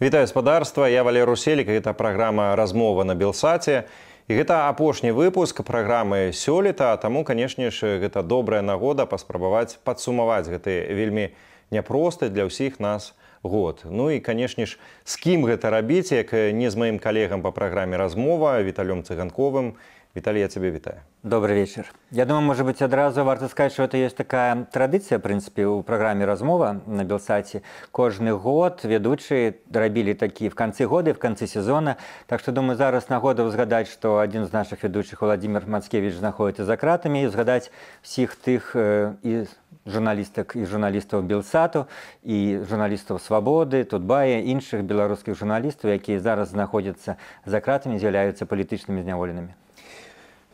Вітаю спадарства я валеру селік гэта праграма размова на белсаце і гэта апошні выпуск праграмы сёлета таму канешне ж гэта добрая нагода паспрабаваць падсумаваць гэты вельмі няпросты для ўсіх нас год. Ну і канешне ж з кім гэта рабіць як не з маім калегам па праграме размова віталём цыганковым Виталий, я тебе вітаю. Добрый вечер. Я думаю, может быть, одразу варто сказать, что это есть такая традиция, в принципе, у программе «Размова» на Белсате. Каждый год ведущие робили такие в конце года и в конце сезона. Так что, думаю, зараз нагода взгадать, что один из наших ведущих, Владимир Мацкевич, находится за кратами, и взгадать всех тех э, и журналістак і журналістаў белсату і журналістаў свабоды тутбая іншых беларускіх журналістаў якія зараз знаходзяцца за кратамі з'яўляюцца палітычнымі зняволенымі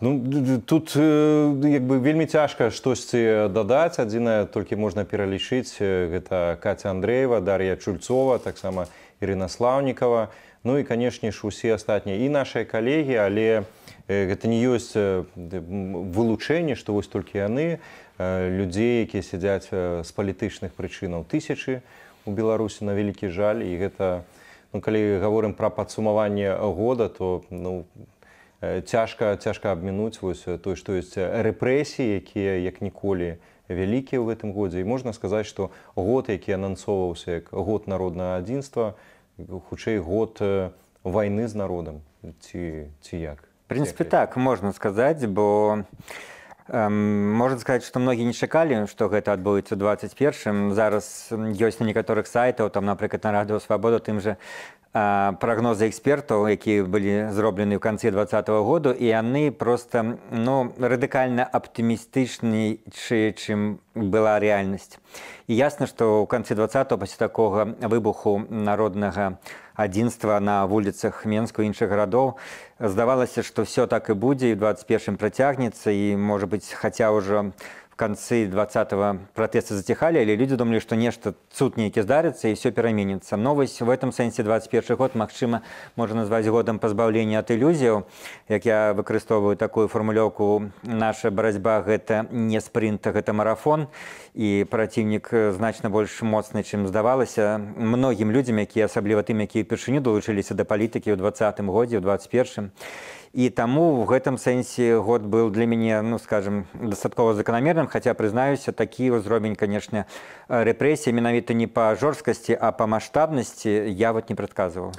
Ну, тут як бы вельмі цяжка штосьці дадаць. Адзінае толькі можна пералічыць гэта каця андреева дар'я чульцова таксама Ірына слаўнікова ну і канешне ж усе астатнія і нашыя калегі але гэта не ёсць вылучэнне што вось толькі яны людзей якія сядзяць з палітычных прычынаў тысячы у беларусі на вялікі жаль. І гэта ну, калі гаворым пра падсумаванне года то ну цяжка цяжка абмінуць вось той што ёсць рэпрэсіі якія як ніколі вялікія ў гэтым годзе. І можна сказаць што год які анансоўваўся як год народнага адзінства хутчэй год вайны з народам. Ці ці як? Прынпе так можна сказаць бо можна сказаць што многія не чакалі што гэта адбудзецца 21 зараз ёсць на некаторых сайтаў там напрыклад на радыо свабода тым жа прагнозы экспертаў якія былі зроблены ў канцы два -го году і яны просто ну радыкальна аптымістычнейчы чым была рэальнасць і ясна што ў канцы два пасля такога выбуху народнага адзінства на вуліцах менску іншых гарадоў здавалася што все так і будзе і 21 працягнецца і можа быць хаця ўжо концы 20 протеста затихали, или люди думали, что нечто цуд нейкі здарыцца и все пераменится. Новость в этом сэнсе 21 год, магчыма, можно назвать годом позбавления от иллюзий. Як я выкарыстоўваю такую формулёўку, наша барацьба гэта не спринт, это марафон, и противник значна больш моцны, чым здавалася. Многім людзям, якія асабліва тым, якія упершыню далучыліся да палітыкі ў 20 годзе, ў 21 і таму в гэтым сэнсе год был для мяне ну скажем дастаткова заканамерным хаця прызнаюся такі ўзровень канешне рэпрэсія менавіта не па жорсткасці а па маштабнасці я вот не прадказваў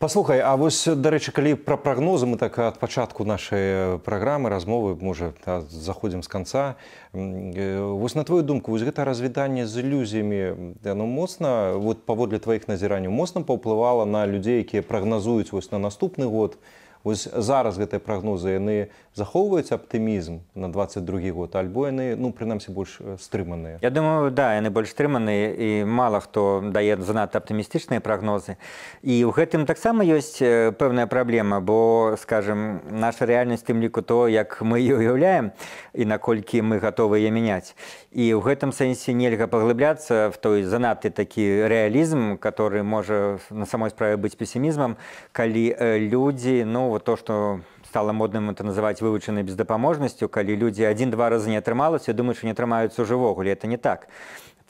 Паслухай, А вось дарэчы, калі пра прагнозы мы так ад пачатку нашай праграмы размовы можа заходзім з канца. Вось на твою думку, вось гэта развіданне з ілюзіямі яно моцна вот паводле тваіх назіранняў моцна паўплывала на людзей, якія прагназуюць вось на наступны год, Вось зараз гэтыя прагнозы яны захоўваюць аптымізм на 22 год альбо яны ну прынамсі больш стрыманыя? Я думаю да яны больш стрыманыя і мала хто дае занадта аптымістычныя прагнозы. І ў гэтым таксама ёсць пэўная праблема бо скажем наша рэальнасць тым ліку то як мы уяўляем і наколькі мы гатовыя мяняць. І ў гэтым сэнсе нельга паглыбляцца в той занадты такі рэалізм который можа на самой справе быць песімізмам калі людзі ну вот то что стало модным это называть вывучанай бездапаможнасцю калі людзі один-два раза не атрымалася думаю что не атрымаюцца ўжо ввогуле это не так.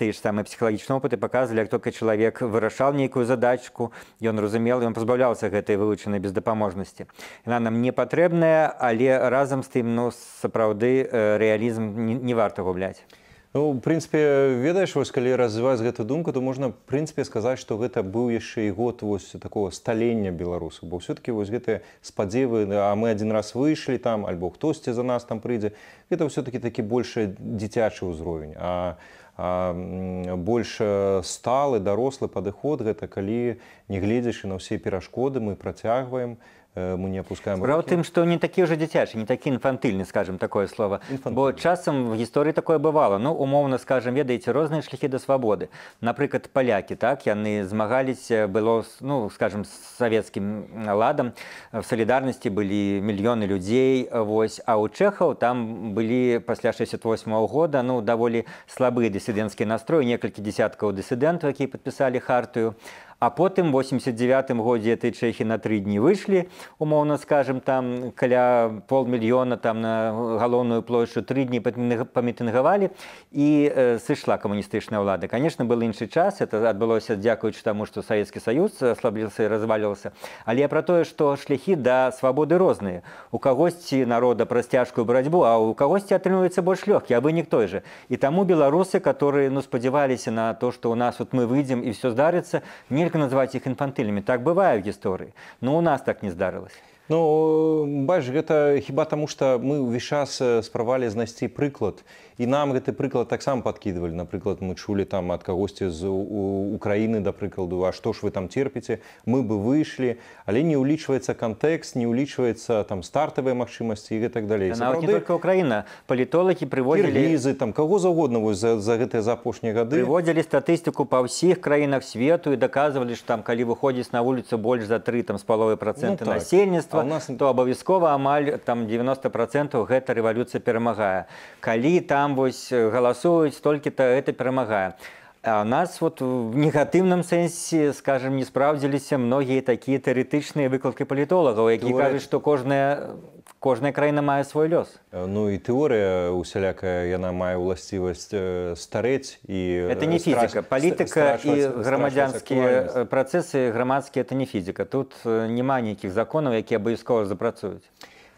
Тыя ж самыя псіхалагічныя опыты показывалі як только чалавек вырашаў нейкую задачку ён разумел ён пазбаўляўся гэтай вывучанай бездапаможнасці яна нам не патрэбная але разам з тым ну сапраўды рэалізм не, не варта губляць Ну, в прынцыпе ведаеш вось калі развіваць гэту думку то можна прынцыпе сказаць што гэта быў яшчэ і год вось такого сталення беларусу бо ўсё-таки вось гэтыя спадзевы а мы адзін раз выйшлі там альбо хтосьці за нас там прыйдзе гэта ўсё-таки такі больш дзіцячы ўзровень. А больш сталы дарослы падыход гэта калі нягледзячы на ўсе перашкоды мы працягваем мы не опускаем Справа тым што не такі ўжо дзіцячы не такі інфантыльны скажем такое слово. Бо часам в гісторыі такое бывало. Ну умоўна скажем ведаеце розныя шляхі да свабоды. Напрыклад палякі так яны змагаліся было ну скажем з савецкім ладам. В салідарнасці былі мільёны людзей вось. А у чэхаў там былі пасля 68 -го года ну даволі слабыя дысідэнцкія настроі некалькі десяткаў дысідэнтаў якія падпісалі хартыю. А потым 89 годзе этой чэхі на тры дні выйшлі умоўна скажем там каля полмільёна там на галоўную плошчу тры дні памітынгавалі і э, сышла камуністычная ўлада. Конечно был іншы час это адбылося дзякуючы таму што савецкі саюз слабліўся і развалівался але пра тое што шляхі да свабоды розныя. У кагосьці народа праз цяжкую барацьбу а у кагосьці атрымліваецца больш лёгкі а вынік той же. І таму беларусы которые ну спадзяваліся на то что у нас вот мы выйдзем і все здарыцца нельга называть іх інфантыльнымі так бывае ў гісторыі но у нас так не здарылася Ну бач гэта хіба таму што мы ўвесь час справалі знайсці прыклад. І нам гэты прыклад таксама падкідвалі. Напрыклад мы чулі там ад кагосьці з Украіны да прыкладу А што ж вы там терпіце мы бы выйшлі але не ўлічваецца кантэкст не ўлічваецца там стартавыя магчымасці і так далей. Сапраўды... Украіна. Палітолагі прыводзілі лізы там каго заўгодна за, за гэтыя за апошнія гады. Прыводзілі статыстыку па ўсіх краінах свету і даказвалі ж там калі выходзіць на вуліцу больш за тры там з паловы проценты ну, так. насельніцтва у нас то абавязкова амаль там 90 процентаў гэта рэвалюцыя перамагае. Калі там вось галасуюць толькі-то это перамагае. А у нас вот в негатыўным сэнсе скажем не спраўдзіліся многія такія тэарэтычныя выкладкі палітолагаў які Тэория... кажуць што кожная кожная краіна мае свой лёс. Ну і тэорыя усялякая яна мае ўласцівасць старэць і это не фізіка палітыка і грамадзянскія працэсы грамадскія это не фізіка тут няма нейкіх законаў якія абавязкова запрацуюць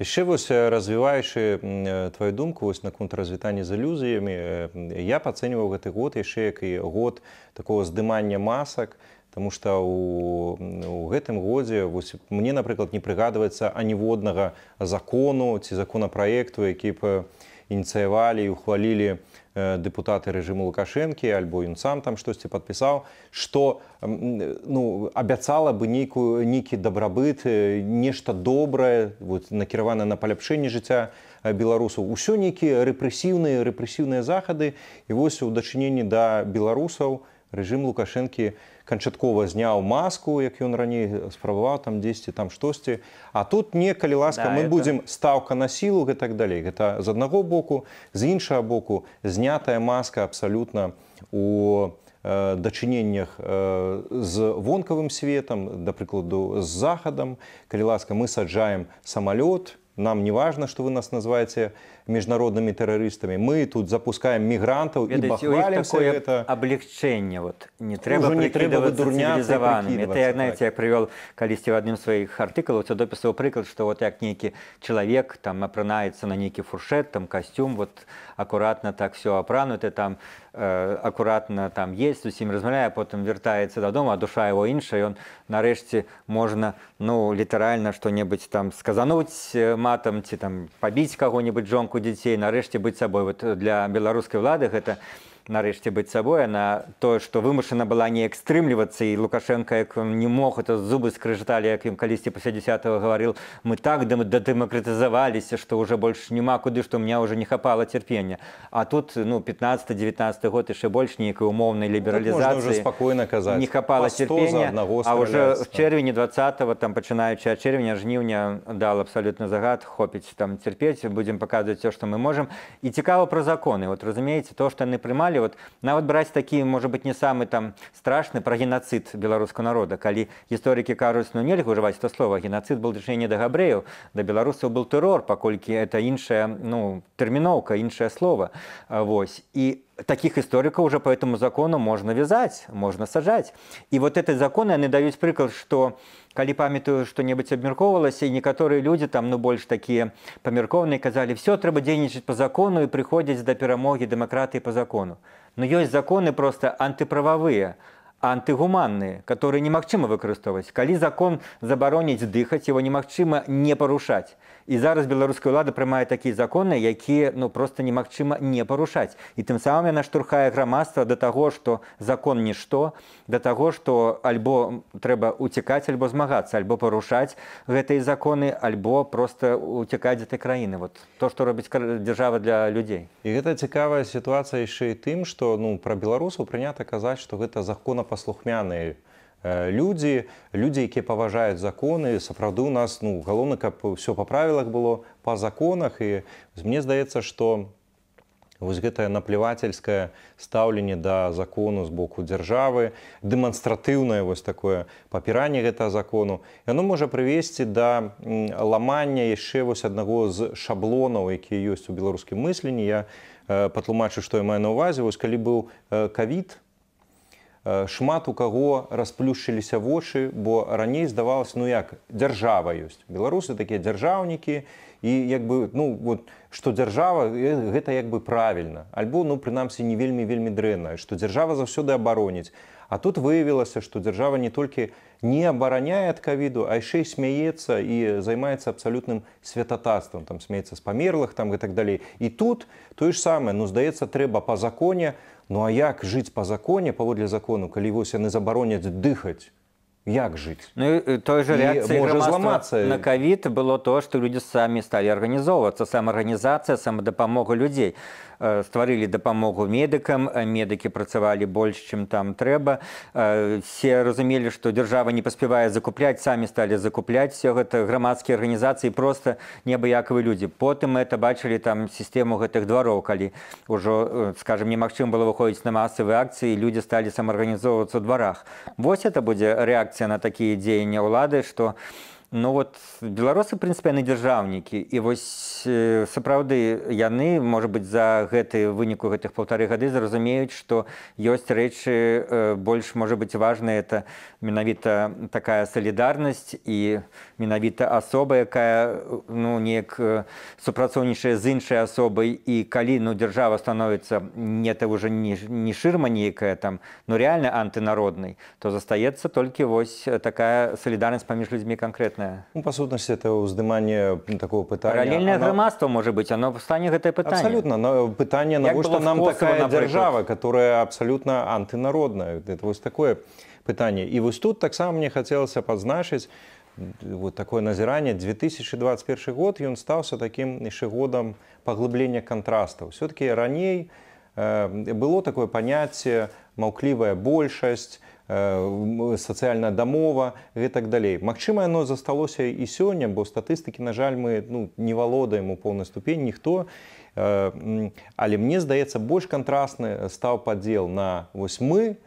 яшчэ вось развіваючы твою думку вось наконт развітання з ілюзіямі я пацэньваў гэты год яшчэ як і год такого здымання масак Таму што ў гэтым годзе вось, мне напрыклад не прыгадваецца аніводнага закону ці законапраекту які б ініцыявалі і ухвалілі дэпутаты рэжыму лукашэнкі альбо ён сам там штосьці падпісаў што ну, абяцала бы нейкую нейкі дабрабыт нешта добрае вот, накіравана на паляпшэнне жыцця беларусаў усё нейкія рэпрэсіўныя рэпрэсіўныя захады і вось у дачыненні да беларусаў рэжым лукашэнкі канчаткова зняў маску як ён раней спрабаваў там дзесьці там штосьці. А тут не калі ласка да, мы это... будзем стаўка на сілу і так далей. Гэта з аднаго боку з іншага боку знятая маска абсалютна у э, дачыненнях э, з вонкавым светам да прыкладу з захадам. Калі ласка мы саджаем самалёт нам не важно что вы нас называете міжнароднымі тэрарыстамі мы тут запускаем мігрантаў і это. облегчэнне вот. Не трэба не трэба дурнязаваным это я знаете так. як прывёл калісьці в адным сваіх артыкулаў це допісаў прыклад что вот як нейкі чалавек там апранаецца на нейкі фуршет там касцюм вот акуратна так все апрануты там э, акуратна там есть усім размаўляе потым вяртаецца дадому а душа его іншая ён нарэшце можна ну літаральна что-небудзь там сказануць матам ці там пабіць каго-нибудь жонку дзяцей нарэшце быць сабой вот для беларускай улады гэта нарэшце быць сабой на тое што вымушана была не экстрымлівацца і лукашенко як не мог это зубы скрыжыталі як ім калісьці пасля десятого гаварыў мы так дадэмакратызаваліся што уже больш няма куды што меня уже не хапала цярпення а тут ну 15 19 год яшчэ больш нейкай умоўнай лібералізацыі спокойно казаць. не хапала цярпення а уже в чэрвені 20 там пачынаючы ад чэрвеня жніўня дал абсалютна загад хопіць там цярпець будзем паказваць все што мы можемм і цікава пра законы. Вот разумееце то што яны прымалі вот нават браць такі можа быть не самы там страшны пра геноцид беларускага народа калі гісторыкі кажуць ну нельга ўжываць то слова геноцид был дачыненне да габрэяў да беларусаў был тэрор паколькі это іншая ну тэрміноўка іншае слово Вось і таких историков уже по этому закону можно вязать, можно сажать. И вот эти законы, они дают прыклад, что калі памятаю что-небудзь абмяркоўвалася і некаторыя людзі там ну больш такія памяркоўныя казалі все трэба дзейнічаць по закону і прыходзяць да перамогі дэмакратыі по закону но ёсць законы просто антыправавыя антыгуманныя которые немагчыма выкарыстоўваць. Калі закон забароніць дыхаць его немагчыма не парушаць. І зараз беларуская ўлада прымае такія законы якія ну просто немагчыма не парушаць. І тым самым яна штурхае грамадства да таго што закон нішто да таго што альбо трэба уцікаць альбо змагацца альбо парушаць гэтыя законы альбо просто уцякаць этой краіны. Вот то што робіць дзяржава для людзей. І гэта цікавая сітуацыя яшчэ і тым што ну пра беларусаў прынята казаць што гэта законапаслухмяныя людзі людзі якія паважаюць законы. Сапраўды у нас ну галоўна каб все па правілах было па законах. І мне здаецца што вось гэтае наплевательскае стаўленне да закону з боку дзяржавы дэманстратыўнае вось такое папіранне гэтага закону яно можа прывесці да ламання яшчэ вось аднаго з шаблонаў якія ёсць у беларускім мысленні. Я патлумачу што я маю на ўвазе. Вось калі быў кавід шмат у каго расплюшчыліся вочы бо раней здавалось ну як дзяржава ёсць. Беларусы такія дзяржаўнікі і як бы ну вот што дзяржава гэта як бы правільна. Альбо ну прынамсі не вельмі вельмі дрэнна што дзяржава заўсёды абароніць. А тут выявілася што дзяржава не толькі не абараняе ад кавіду а яшчэ смяецца і займаецца абсалютным святататствам там смеецца з памерлых там і так далей і тут тое ж самае ну здаецца трэба па законе Ну а як жыць па законе паводле закону, калі вось яны забароняць дыхаць? Як жыць? Ну, той же реакцыі зламацца на кавід было то, што людзі самі сталі арганізоўвацца, самаарганізацыя, самадапамога людзей. Э, стварылі дапамогу медыкам медыкі працавалі больш чым там трэба. Э, все разумелі што дзяржава не паспявае закупляць самі сталі закупляць все гэта. Грамадскія арганізацыі просто неабыякавы людзі. Потым это бачылі там сістэму гэтых двароў калі ўжо э, скажем немагчым было выходзіць на масавыя акцыі людзі сталі самаарганізоўвацца ў дварах. Вось это будзе рэакцыя на такія дзеянні ўлады што у Ну вот беларусы прынпе яны дзяржаўнікі і вось э, сапраўды яны можа быть за гэты выніку гэтых паўтары гады зразумеюць што ёсць рэчы э, больш можа быть важная это менавіта такая салідарнасць і менавіта асоба якая ну неяк э, супрацоўнічае з іншай асобай. І калі ну дзяржава становіцца не то уже не, не шырма нейкая там ну реально антынароднай то застаецца толькі вось такая салідарнасць паміж людзьмі канкрэтна конкретное? Ну, по сутнасці это ўздыманне такого пытання паралельнае оно... грамадства можа быть оно стане гэтае пытанне абсолютно но пытанне навошта нам Косово, такая держава которая абсолютно антынародная это вось такое пытанне і вось тут таксама мне хацелася падзначыць вот такое назіранне 2021 год ён стаўся таким яшчэ годам паглыблення кантрастаў все-таки раней э, было такое паняцце маўклівая большасць Э, сацыяльная дамова гэтак далей Магчыма яно засталося і сёння бо статыстыкі на жаль мы ну, не валодаем у поўнай ступень ніхто э, але мне здаецца больш кантрасны стаў падзел на вось мы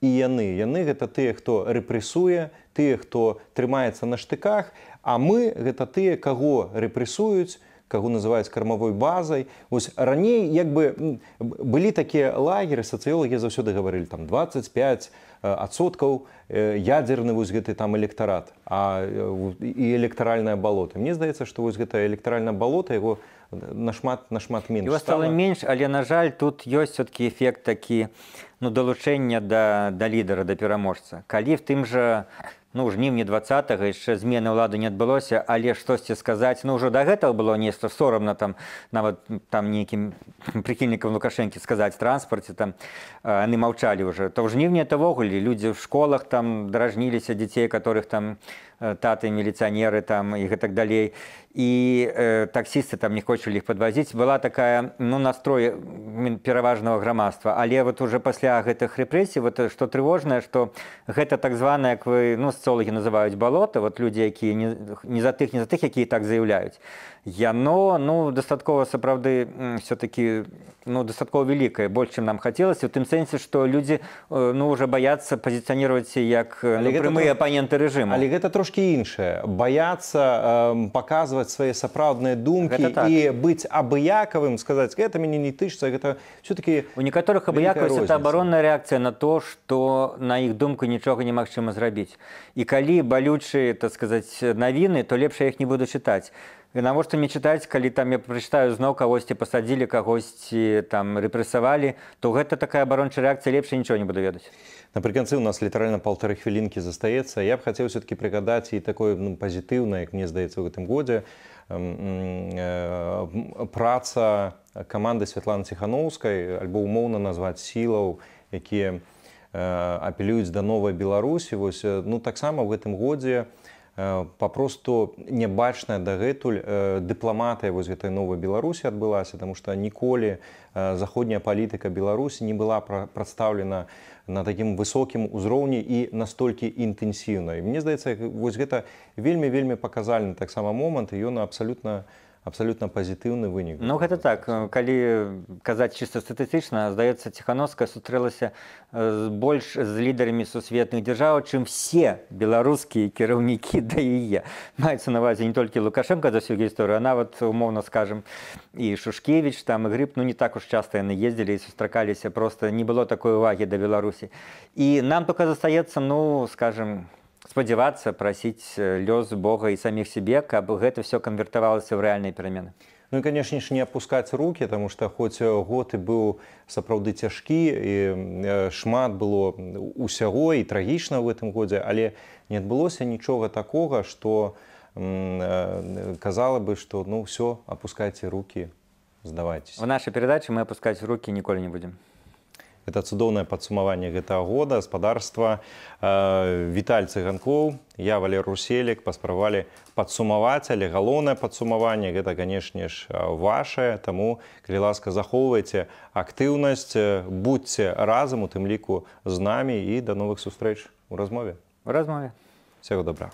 і яны. Яны гэта тыя хто рэпрэсуе тыя хто трымаецца на штыках а мы гэта тыя каго рэпрэсуюць каго называюць кармавой базай ось раней як бы былі такія лагеры сацыолагі заўсёды гаварылі там 25 адсоткаў ядзерны вось гэты там электарат а і электаральнае балота Мне здаецца што вось гэта электаральна балота его нашмат нашмат менш стала менш але на жаль тут ёсць все-таки эфект такі ну далучэння да да лідара да пераможца. Калі в тым жа ну жніўні двадцатого яшчэ змены ўлады не адбылося але штосьці сказаць ну ўжо да гэтага было нешта сорамна там нават там нейкім прыхільнікам лукашэнкі сказаць транспарце там яны маўчалі уже то ў жніўні этавогуле людзі в школах там дражніліся дзяцей которых там таты міліцыянеры там і гэтак далей і э, таксісты там не хочуць іх падвазіць была такая ну настрой пераважнага грамадства але вот уже пасля гэтых рэпрэсій вот што трывожнае што гэта так званая як вы ну соцолагі называюць балота вот людзі якія не, не за тых не за тых якія так заяўляюць яно ну дастаткова сапраўды все-таки ну дастаткова вялікае больш чым нам хацелася у тым сэнсе што людзі ну уже баяцца пазіцыяніраваць як ну, прямыя апаненты рэжыму. але гэта трошки іншае. Баяцца э, паказваць свае сапраўдныя думкі так. і быць абыякавым сказаць гэта мяне не тычыцца гэта все-таки у некаторых абыякавасць это абаронная рэакцыя на то што на іх думку нічога немагчыма зрабіць. І калі балючыя так сказаць навіны то лепш я іх не буду чытаць навошта мне чытаць калі там я прачытаю зноў кагосьці пасадзілі кагосьці там рэпрэсавалі то гэта такая абарончая рэакцыя лепш нічого не буду ведаць. Напрыканцы у нас літаральна полторы хвілінкі застаецца. Я б хацеў все-таки прыгадаць і такое ну, пазітыўна як мне здаецца у гэтым годзе э, праца каманды святланы ціхановскай альбо умоўна назваць сілаў якія апелююць да новай беларусі. Вось ну таксама ў гэтым годзе у папросту нябачная дагэтуль дыпламатыя вось гэтай новай беларусі адбылася тому что ніколі заходняя палітыка беларусі не была прадстаўлена на такім высокім узроўні і настолькі інтэнсіўнай. Мне здаецца вось гэта вельмі вельмі паказальны таксама момант і ён абсалютна абсалютна пазітыўны вынік Ну гэта так. Калі казаць чыста статыстычна здаецца ціхановская сустрэлася э, больш з лідарамі сусветных дзяржаў чым все беларускія кіраўнікі да яе маецца на увазе не толькі лукашенко за всю гісторыю нават умоўна скажем і шушкевич там і грыб ну не так уж часта яны ездзілі і сустракаліся просто не было такой увагі да беларусі і нам только застаецца ну скажем спадзявацца прасіць э, лёс бога і саміх сябе каб гэта все канвертавалася ў рэальныя перамены. Ну і канешне ж не апускаць руки тому что хоць э, год і быў сапраўды цяжкі і э, шмат было усяго і трагічна ў гэтым годзе але не адбылося нічога такога что казала бы что ну все опускайте руки здавайтесь в нашай перадачы мы апускаць руки ніколі не будзем это цудоўнае падсумаванне гэтага года гаспадарства э, віталь цыганкоў я валер руселек паспрабавалі падсумаваць але галоўнае падсумаванне гэта канешне ж ваше таму калі ласка захоўвайце актыўнасць э, будьце разам у тым ліку з намі і да новых сустрэч у размове. Размове. Всего добра